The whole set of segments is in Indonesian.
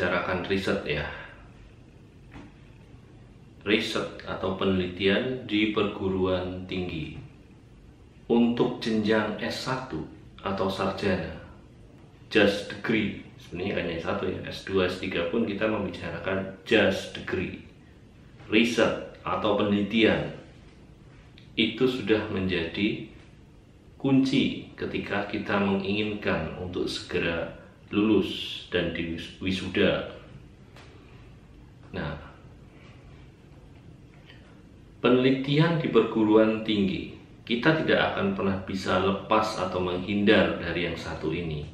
Membicarakan riset ya. Riset atau penelitian di perguruan tinggi. Untuk jenjang S1 atau sarjana. Just degree. Sebenarnya hanya S1 ya. S2, S3 pun kita membicarakan just degree. Riset atau penelitian. Itu sudah menjadi kunci ketika kita menginginkan untuk segera lulus dan di wisuda. Nah, penelitian di perguruan tinggi kita tidak akan pernah bisa lepas atau menghindar dari yang satu ini.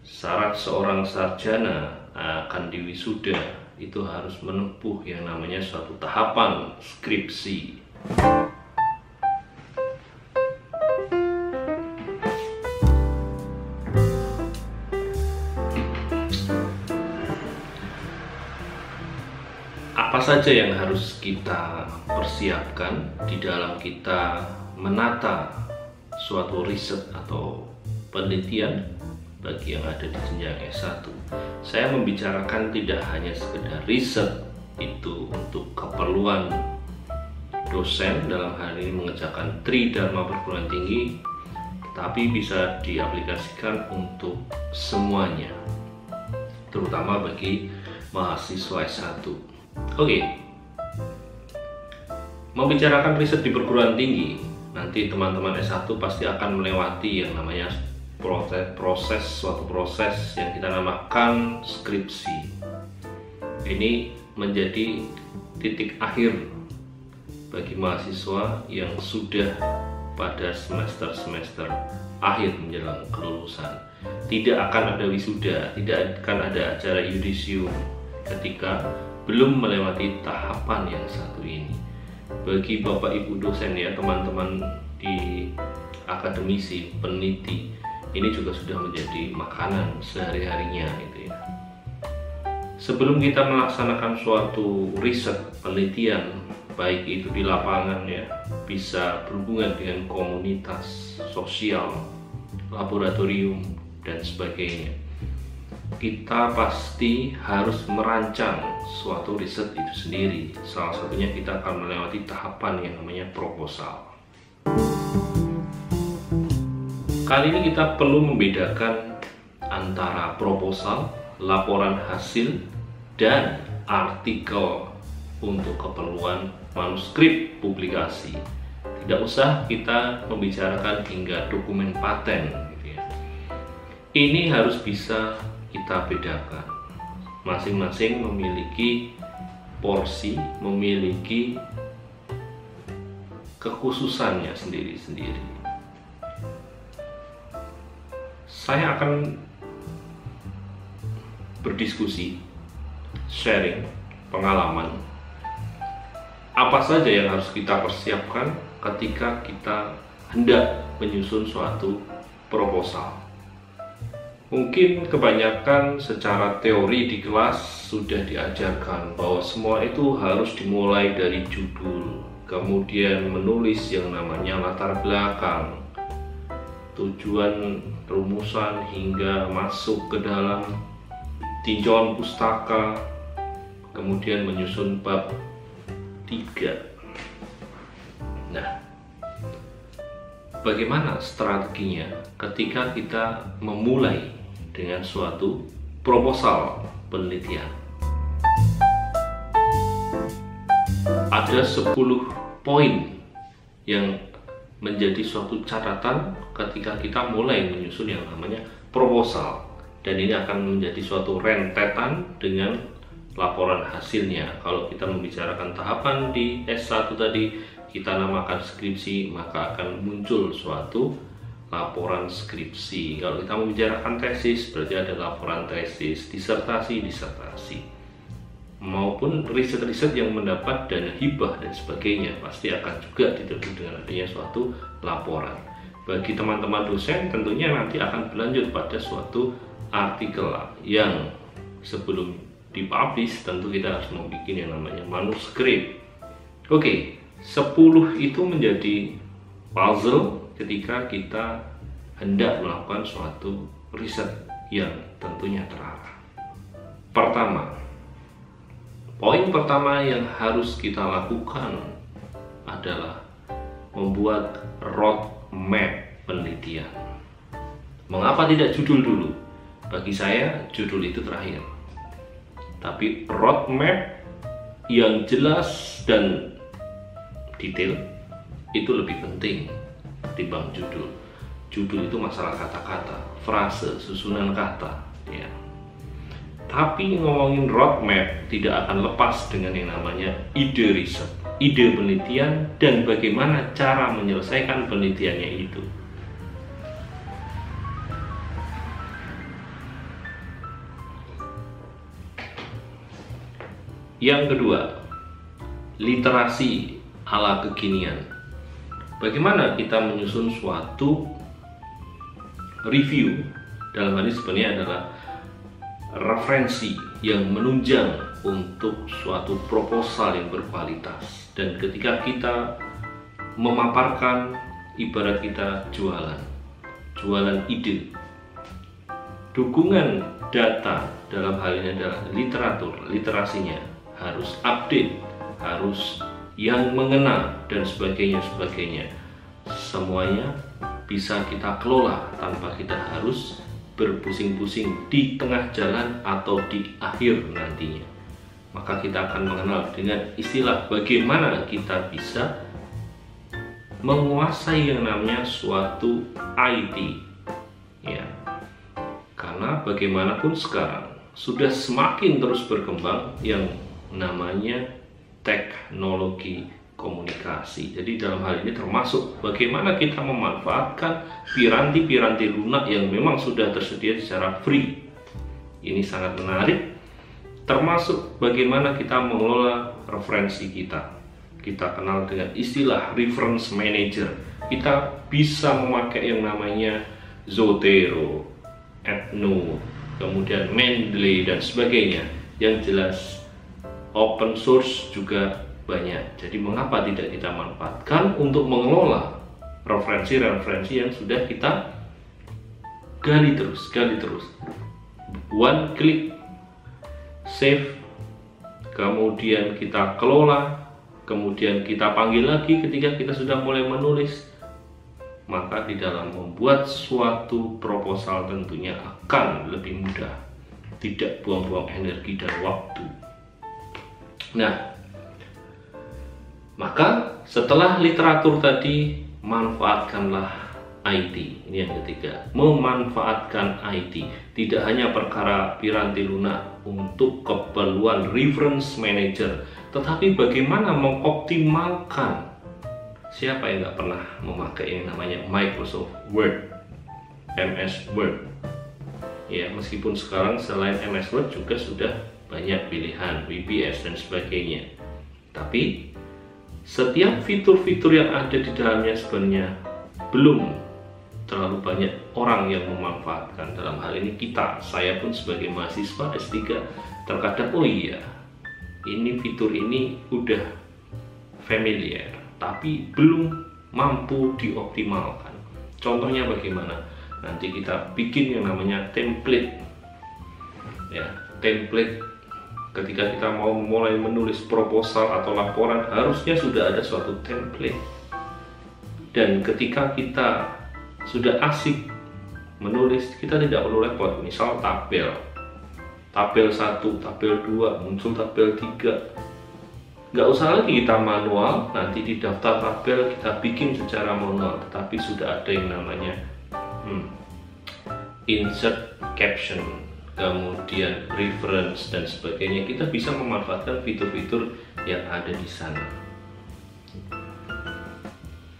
Syarat seorang sarjana akan diwisuda itu harus menempuh yang namanya suatu tahapan skripsi. Saja yang harus kita persiapkan di dalam kita menata suatu riset atau penelitian bagi yang ada di jenjang S1 saya membicarakan tidak hanya sekedar riset itu untuk keperluan dosen dalam hal ini mengerjakan tri dharma perguruan tinggi tapi bisa diaplikasikan untuk semuanya terutama bagi mahasiswa S1 Oke, membicarakan riset di perguruan tinggi, nanti teman-teman S1 pasti akan melewati yang namanya proses, proses suatu proses yang kita namakan skripsi. Ini menjadi titik akhir bagi mahasiswa yang sudah pada semester-semester akhir menjelang kelulusan. Tidak akan ada wisuda, tidak akan ada acara yudisium ketika belum melewati tahapan yang satu ini. Bagi Bapak Ibu dosen ya, teman-teman di akademisi, peneliti, ini juga sudah menjadi makanan sehari-harinya gitu ya. Sebelum kita melaksanakan suatu riset penelitian, baik itu di lapangan ya, bisa berhubungan dengan komunitas sosial, laboratorium dan sebagainya kita pasti harus merancang suatu riset itu sendiri. Salah satunya kita akan melewati tahapan yang namanya proposal. Kali ini kita perlu membedakan antara proposal, laporan hasil, dan artikel untuk keperluan manuskrip publikasi. Tidak usah kita membicarakan hingga dokumen paten. Gitu ya. Ini harus bisa kita bedakan. Masing-masing memiliki porsi, memiliki kekhususannya sendiri-sendiri. Saya akan berdiskusi, sharing pengalaman apa saja yang harus kita persiapkan ketika kita hendak menyusun suatu proposal. Mungkin kebanyakan secara teori di kelas sudah diajarkan bahwa semua itu harus dimulai dari judul, kemudian menulis yang namanya latar belakang, tujuan rumusan hingga masuk ke dalam tinjauan pustaka, kemudian menyusun bab 3. Nah, bagaimana strateginya ketika kita memulai dengan suatu proposal penelitian. Ada 10 poin yang menjadi suatu catatan ketika kita mulai menyusun yang namanya proposal dan ini akan menjadi suatu rentetan dengan laporan hasilnya kalau kita membicarakan tahapan di S1 tadi kita namakan skripsi maka akan muncul suatu laporan skripsi. Kalau kita membicarakan tesis, berarti ada laporan tesis, disertasi, disertasi. Maupun riset-riset yang mendapat dana hibah dan sebagainya, pasti akan juga didukung dengan adanya suatu laporan. Bagi teman-teman dosen, tentunya nanti akan berlanjut pada suatu artikel yang sebelum dipublish, tentu kita harus membuat yang namanya manuskrip. Oke, 10 itu menjadi puzzle ketika kita hendak melakukan suatu riset yang tentunya terarah. Pertama, poin pertama yang harus kita lakukan adalah membuat roadmap penelitian. Mengapa tidak judul dulu? Bagi saya, judul itu terakhir. Tapi roadmap yang jelas dan detail itu lebih penting dibanding judul. Judul itu masalah kata-kata, frase, susunan kata, ya. Tapi ngomongin roadmap tidak akan lepas dengan yang namanya ide riset, ide penelitian, dan bagaimana cara menyelesaikan penelitiannya itu. Yang kedua, literasi ala kekinian. Bagaimana kita menyusun suatu review? Dalam hal ini sebenarnya adalah referensi yang menunjang untuk suatu proposal yang berkualitas. Dan ketika kita memaparkan ibarat kita jualan. Jualan ide. Dukungan data dalam hal ini adalah literatur literasinya harus update, harus yang mengena dan sebagainya sebagainya. Semuanya bisa kita kelola tanpa kita harus berpusing-pusing di tengah jalan atau di akhir nantinya. Maka kita akan mengenal dengan istilah bagaimana kita bisa menguasai yang namanya suatu IT. Ya. Karena bagaimanapun sekarang sudah semakin terus berkembang yang namanya teknologi komunikasi. Jadi dalam hal ini termasuk bagaimana kita memanfaatkan piranti-piranti lunak yang memang sudah tersedia secara free. Ini sangat menarik. Termasuk bagaimana kita mengelola referensi kita. Kita kenal dengan istilah reference manager. Kita bisa memakai yang namanya Zotero, Ethno, kemudian Mendeley dan sebagainya. Yang jelas open source juga banyak. Jadi mengapa tidak kita manfaatkan untuk mengelola referensi-referensi yang sudah kita gali terus, gali terus. One click save, kemudian kita kelola, kemudian kita panggil lagi ketika kita sudah mulai menulis. Maka di dalam membuat suatu proposal tentunya akan lebih mudah, tidak buang-buang energi dan waktu. Nah, maka setelah literatur tadi, manfaatkanlah IT. Ini yang ketiga, memanfaatkan IT. Tidak hanya perkara piranti lunak untuk keperluan reference manager, tetapi bagaimana mengoptimalkan siapa yang nggak pernah memakai yang namanya Microsoft Word, MS Word. Ya, meskipun sekarang selain MS Word juga sudah banyak pilihan VPS dan sebagainya. Tapi setiap fitur-fitur yang ada di dalamnya sebenarnya belum terlalu banyak orang yang memanfaatkan. Dalam hal ini kita saya pun sebagai mahasiswa S3 terkadang oh iya ini fitur ini udah familiar tapi belum mampu dioptimalkan. Contohnya bagaimana? Nanti kita bikin yang namanya template. Ya template ketika kita mau mulai menulis proposal atau laporan harusnya sudah ada suatu template. Dan ketika kita sudah asik menulis kita tidak perlu repot. Misal tabel. Tabel 1, tabel 2, muncul tabel 3 nggak usah lagi kita manual nanti di daftar tabel kita bikin secara manual tetapi sudah ada yang namanya hmm, insert caption kemudian reference dan sebagainya kita bisa memanfaatkan fitur-fitur yang ada di sana.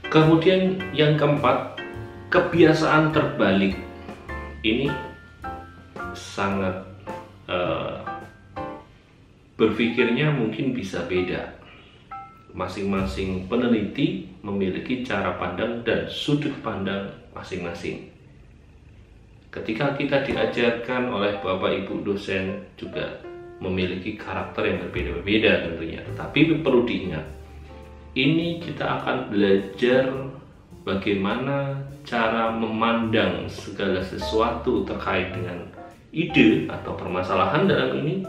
Kemudian yang keempat kebiasaan terbalik. Ini sangat uh, berpikirnya mungkin bisa beda. Masing-masing peneliti memiliki cara pandang dan sudut pandang masing-masing ketika kita diajarkan oleh bapak ibu dosen juga memiliki karakter yang berbeda-beda tentunya tapi perlu diingat ini kita akan belajar bagaimana cara memandang segala sesuatu terkait dengan ide atau permasalahan dalam ini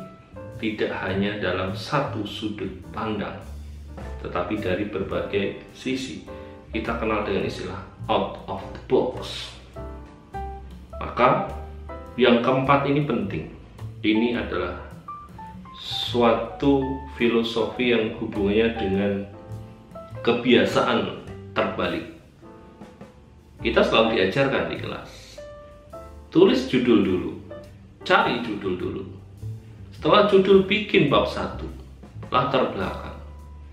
tidak hanya dalam satu sudut pandang, tetapi dari berbagai sisi. Kita kenal dengan istilah out of the box. Maka yang keempat ini penting. Ini adalah suatu filosofi yang hubungannya dengan kebiasaan terbalik. Kita selalu diajarkan di kelas. Tulis judul dulu, cari judul dulu. Setelah judul bikin bab satu, latar belakang,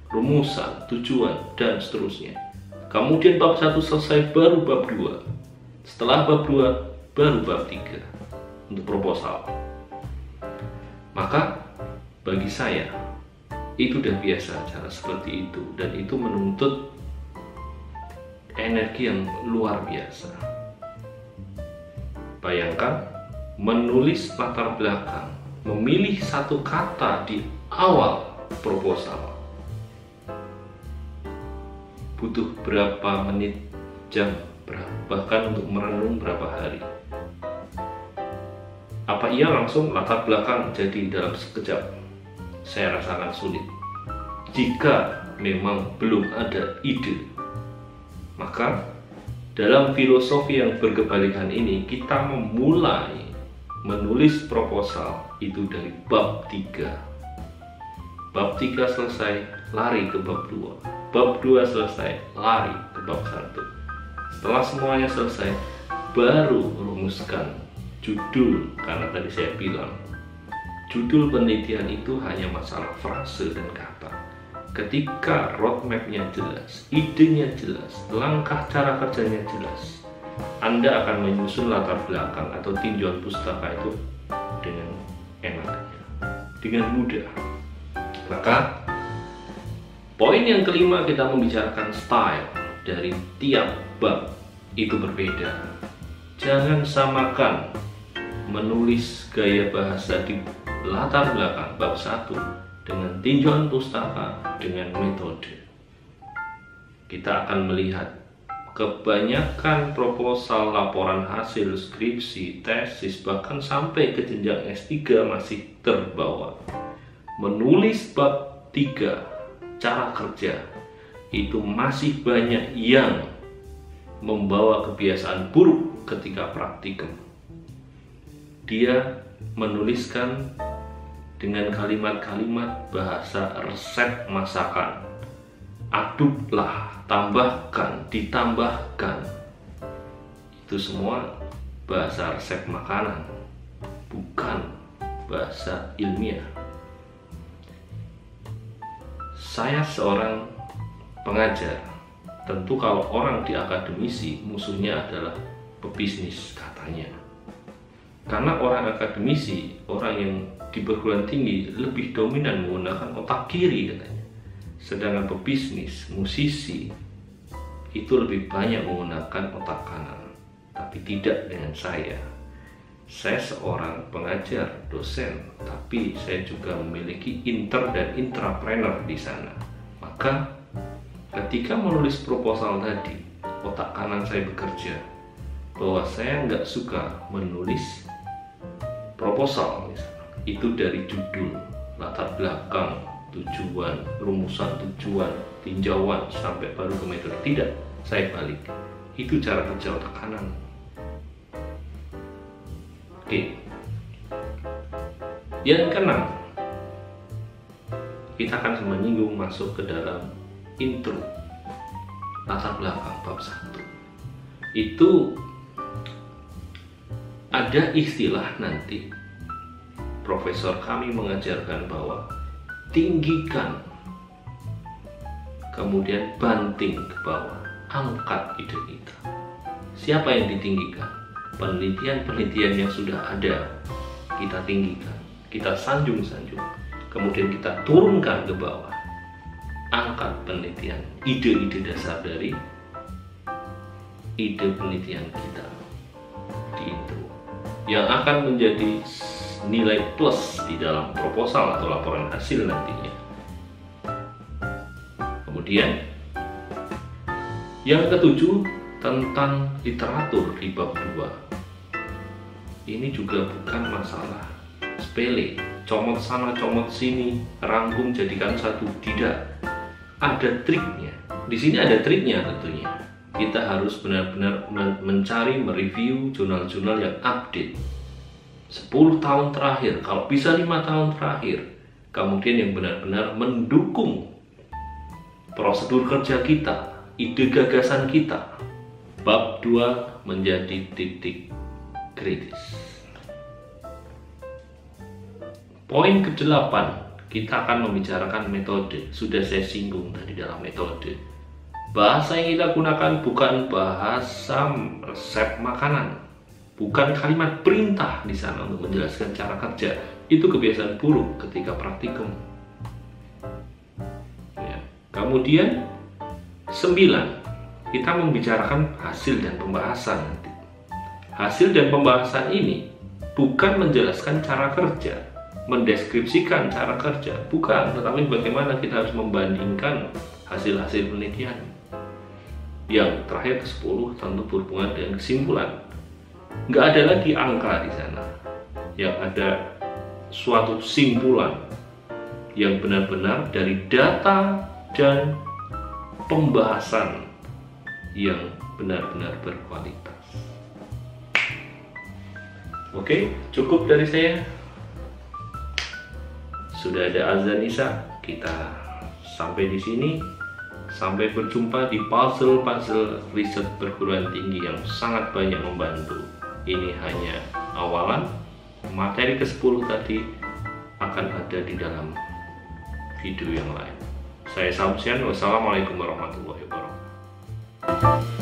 rumusan, tujuan, dan seterusnya. Kemudian bab satu selesai baru bab dua. Setelah bab dua, baru bab tiga untuk proposal. Maka bagi saya itu udah biasa cara seperti itu dan itu menuntut energi yang luar biasa. Bayangkan menulis latar belakang, memilih satu kata di awal proposal. Butuh berapa menit, jam, bahkan untuk merenung berapa hari. Apa ia langsung latar belakang jadi dalam sekejap? Saya rasakan sulit. Jika memang belum ada ide maka dalam filosofi yang berkebalikan ini kita memulai menulis proposal itu dari bab 3. Bab 3 selesai, lari ke bab 2. Bab 2 selesai, lari ke bab 1. Setelah semuanya selesai, baru rumuskan judul karena tadi saya bilang judul penelitian itu hanya masalah frase dan kata ketika roadmapnya jelas, idenya jelas, langkah cara kerjanya jelas, Anda akan menyusun latar belakang atau tinjauan pustaka itu dengan enaknya, dengan mudah. Maka poin yang kelima kita membicarakan style dari tiap bab itu berbeda. Jangan samakan menulis gaya bahasa di latar belakang bab 1 dengan tinjauan pustaka dengan metode. Kita akan melihat kebanyakan proposal laporan hasil skripsi, tesis, bahkan sampai ke jenjang S3 masih terbawa. Menulis bab 3 cara kerja itu masih banyak yang membawa kebiasaan buruk ketika praktikum. Dia menuliskan dengan kalimat-kalimat bahasa resep masakan. Aduklah, tambahkan, ditambahkan. Itu semua bahasa resep makanan, bukan bahasa ilmiah. Saya seorang pengajar. Tentu kalau orang di akademisi musuhnya adalah pebisnis katanya. Karena orang akademisi, orang yang di perguruan tinggi lebih dominan menggunakan otak kiri katanya. Sedangkan pebisnis, musisi itu lebih banyak menggunakan otak kanan. Tapi tidak dengan saya. Saya seorang pengajar, dosen, tapi saya juga memiliki inter dan intrapreneur di sana. Maka ketika menulis proposal tadi, otak kanan saya bekerja bahwa saya nggak suka menulis proposal itu dari judul, latar belakang, tujuan, rumusan tujuan, tinjauan sampai baru ke metode. Tidak, saya balik. Itu cara kerja otak kanan. Oke. Yang keenam, kita akan menyinggung masuk ke dalam intro latar belakang bab 1 itu ada istilah nanti. Profesor kami mengajarkan bahwa tinggikan kemudian banting ke bawah angkat ide kita. Siapa yang ditinggikan? Penelitian-penelitian yang sudah ada kita tinggikan kita sanjung-sanjung kemudian kita turunkan ke bawah angkat penelitian ide-ide dasar dari ide penelitian kita yang akan menjadi nilai plus di dalam proposal atau laporan hasil nantinya. Kemudian Yang ketujuh tentang literatur di bab 2. Ini juga bukan masalah sepele, comot sana comot sini, rangkum jadikan satu tidak. Ada triknya. Di sini ada triknya tentunya. Kita harus benar-benar mencari, mereview jurnal-jurnal yang update. 10 tahun terakhir, kalau bisa lima tahun terakhir, kemudian yang benar-benar mendukung prosedur kerja kita, ide gagasan kita. Bab 2 menjadi titik kritis. Poin ke-8, kita akan membicarakan metode. Sudah saya singgung tadi dalam metode. Bahasa yang kita gunakan bukan bahasa resep makanan, bukan kalimat perintah di sana untuk menjelaskan cara kerja. Itu kebiasaan buruk ketika praktikum. Ya. Kemudian Sembilan, kita membicarakan hasil dan pembahasan. Hasil dan pembahasan ini bukan menjelaskan cara kerja, mendeskripsikan cara kerja, bukan, tetapi bagaimana kita harus membandingkan hasil-hasil penelitian. Yang terakhir ke-10 tentu berhubungan dengan kesimpulan. Nggak ada lagi angka di sana. Yang ada suatu simpulan yang benar-benar dari data dan pembahasan yang benar-benar berkualitas. Oke, cukup dari saya. Sudah ada azan Isa, kita sampai di sini. Sampai berjumpa di puzzle-puzzle riset perguruan tinggi yang sangat banyak membantu. Ini hanya awalan. Materi ke-10 tadi akan ada di dalam video yang lain. Saya Samsian, wassalamualaikum warahmatullahi wabarakatuh.